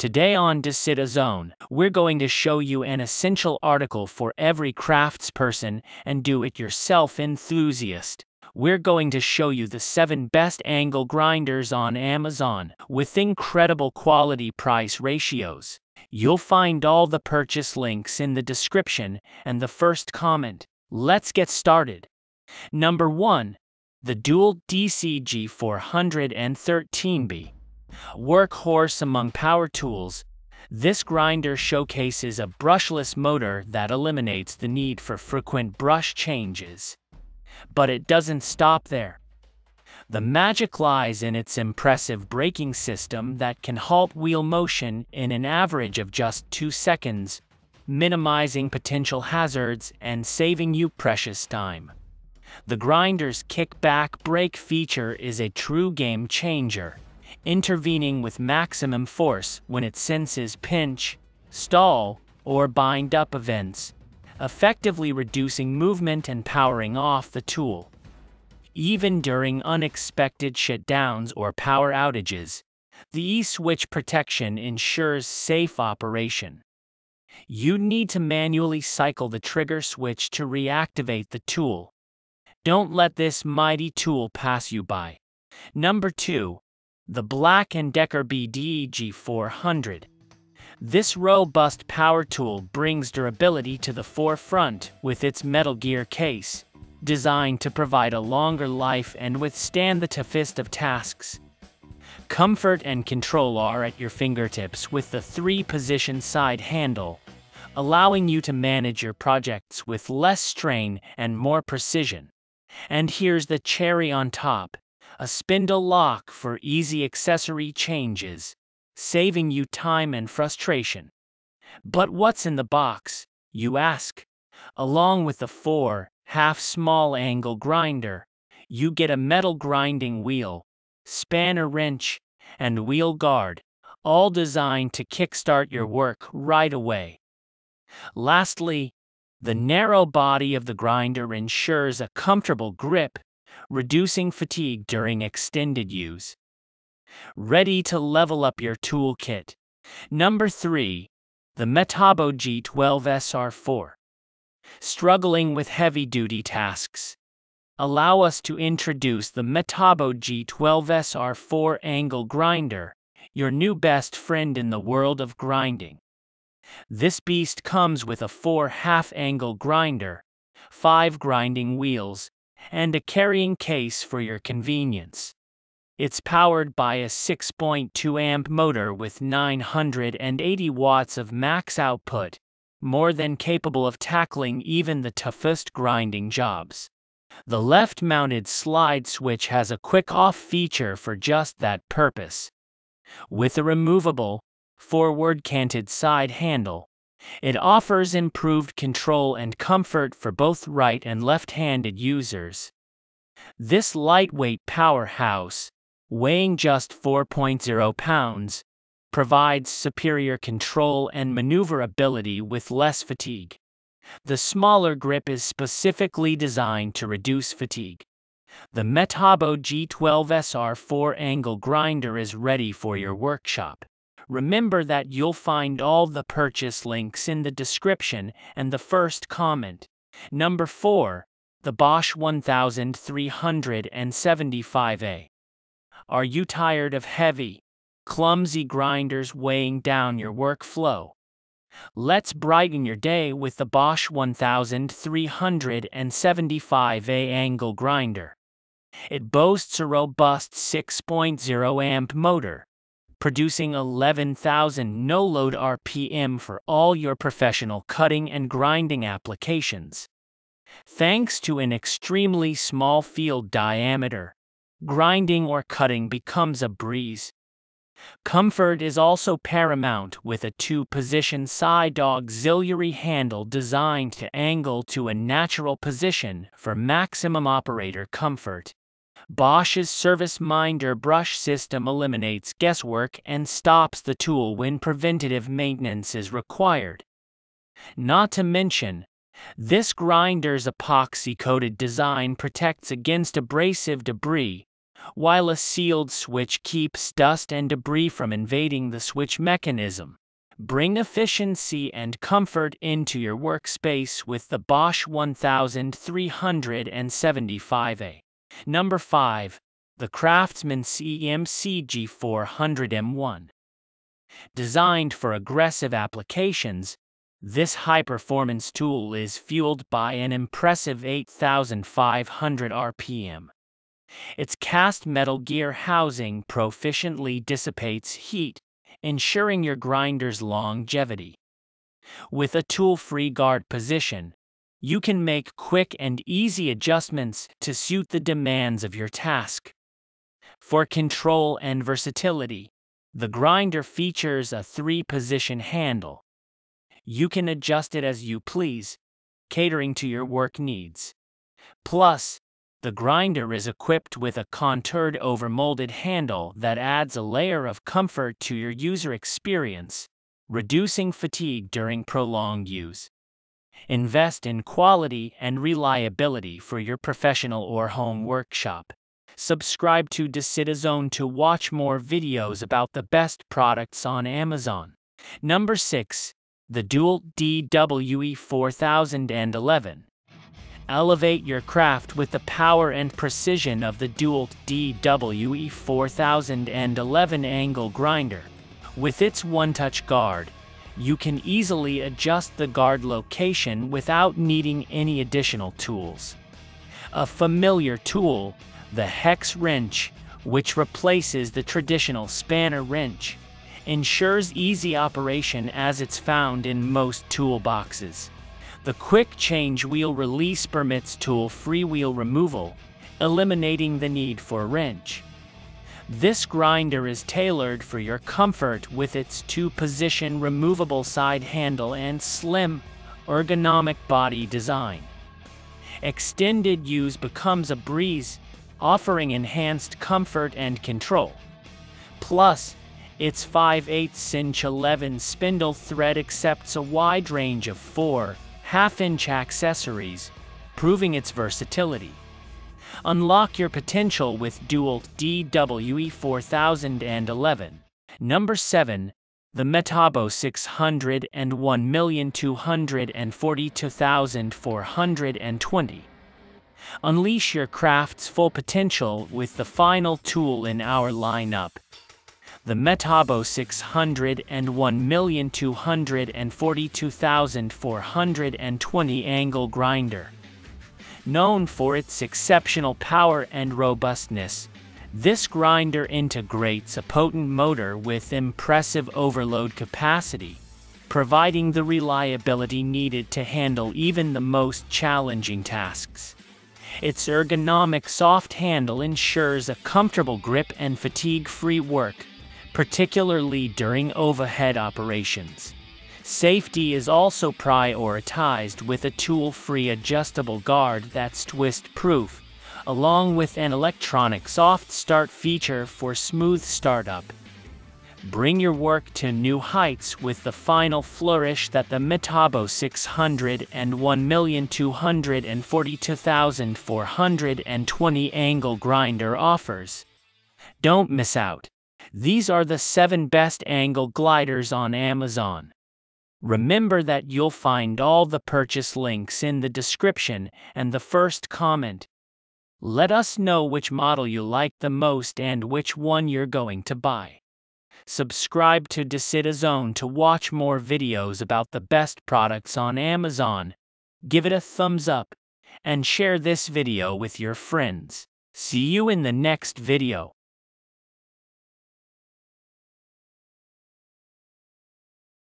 Today on Decida Zone, we're going to show you an essential article for every craftsperson and do-it-yourself enthusiast. We're going to show you the 7 best angle grinders on Amazon with incredible quality price ratios. You'll find all the purchase links in the description and the first comment. Let's get started. Number 1. The DeWalt DCG 413B Workhorse among power tools, this grinder showcases a brushless motor that eliminates the need for frequent brush changes. But it doesn't stop there. The magic lies in its impressive braking system that can halt wheel motion in an average of just two seconds, minimizing potential hazards and saving you precious time. The grinder's kickback brake feature is a true game changer intervening with maximum force when it senses pinch, stall, or bind up events, effectively reducing movement and powering off the tool. Even during unexpected shutdowns or power outages, the E-switch protection ensures safe operation. You need to manually cycle the trigger switch to reactivate the tool. Don't let this mighty tool pass you by. Number 2 the Black & Decker BDEG 400. This robust power tool brings durability to the forefront with its metal gear case, designed to provide a longer life and withstand the toughest of tasks. Comfort and control are at your fingertips with the three-position side handle, allowing you to manage your projects with less strain and more precision. And here's the cherry on top a spindle lock for easy accessory changes, saving you time and frustration. But what's in the box, you ask? Along with the four, half small angle grinder, you get a metal grinding wheel, spanner wrench, and wheel guard, all designed to kickstart your work right away. Lastly, the narrow body of the grinder ensures a comfortable grip reducing fatigue during extended use. Ready to level up your toolkit. Number 3. The Metabo G12 SR4. Struggling with heavy-duty tasks. Allow us to introduce the Metabo G12 SR4 angle grinder, your new best friend in the world of grinding. This beast comes with a 4 half-angle grinder, 5 grinding wheels, and a carrying case for your convenience. It's powered by a 6.2 amp motor with 980 watts of max output, more than capable of tackling even the toughest grinding jobs. The left-mounted slide switch has a quick-off feature for just that purpose. With a removable, forward-canted side handle, it offers improved control and comfort for both right and left-handed users. This lightweight powerhouse, weighing just 4.0 pounds, provides superior control and maneuverability with less fatigue. The smaller grip is specifically designed to reduce fatigue. The Metabo G12 SR4 angle grinder is ready for your workshop. Remember that you'll find all the purchase links in the description and the first comment. Number 4. The Bosch 1375A. Are you tired of heavy, clumsy grinders weighing down your workflow? Let's brighten your day with the Bosch 1375A angle grinder. It boasts a robust 6.0 amp motor, producing 11,000 no-load RPM for all your professional cutting and grinding applications. Thanks to an extremely small field diameter, grinding or cutting becomes a breeze. Comfort is also paramount with a two-position side auxiliary handle designed to angle to a natural position for maximum operator comfort. Bosch's Service Minder brush system eliminates guesswork and stops the tool when preventative maintenance is required. Not to mention, this grinder's epoxy-coated design protects against abrasive debris, while a sealed switch keeps dust and debris from invading the switch mechanism. Bring efficiency and comfort into your workspace with the Bosch 1375A. Number 5. The Craftsman CMC G400M1. Designed for aggressive applications, this high-performance tool is fueled by an impressive 8,500 RPM. Its cast metal gear housing proficiently dissipates heat, ensuring your grinder's longevity. With a tool-free guard position, you can make quick and easy adjustments to suit the demands of your task. For control and versatility, the grinder features a three-position handle. You can adjust it as you please, catering to your work needs. Plus, the grinder is equipped with a contoured overmolded handle that adds a layer of comfort to your user experience, reducing fatigue during prolonged use. Invest in quality and reliability for your professional or home workshop. Subscribe to DecidaZone to watch more videos about the best products on Amazon. Number 6. The DeWalt DWE 4011 Elevate your craft with the power and precision of the DeWalt DWE 4011 angle grinder. With its one-touch guard, you can easily adjust the guard location without needing any additional tools. A familiar tool, the hex wrench, which replaces the traditional spanner wrench, ensures easy operation as it's found in most toolboxes. The Quick Change Wheel Release permits tool freewheel removal, eliminating the need for a wrench. This grinder is tailored for your comfort with its two-position removable side handle and slim, ergonomic body design. Extended use becomes a breeze, offering enhanced comfort and control. Plus, its 5 8 inch 11 spindle thread accepts a wide range of 4, half-inch accessories, proving its versatility. Unlock your potential with DeWalt DWE 4011. Number 7. The Metabo 600 and 1,242,420. Unleash your craft's full potential with the final tool in our lineup, the Metabo 600 and 1,242,420 angle grinder. Known for its exceptional power and robustness, this grinder integrates a potent motor with impressive overload capacity, providing the reliability needed to handle even the most challenging tasks. Its ergonomic soft handle ensures a comfortable grip and fatigue-free work, particularly during overhead operations. Safety is also prioritized with a tool-free adjustable guard that's twist-proof, along with an electronic soft start feature for smooth startup. Bring your work to new heights with the final flourish that the Metabo 600 and 1,242,420 angle grinder offers. Don't miss out. These are the 7 best angle grinders on Amazon. Remember that you'll find all the purchase links in the description and the first comment. Let us know which model you like the most and which one you're going to buy. Subscribe to DecidaZone to watch more videos about the best products on Amazon. Give it a thumbs up and share this video with your friends. See you in the next video.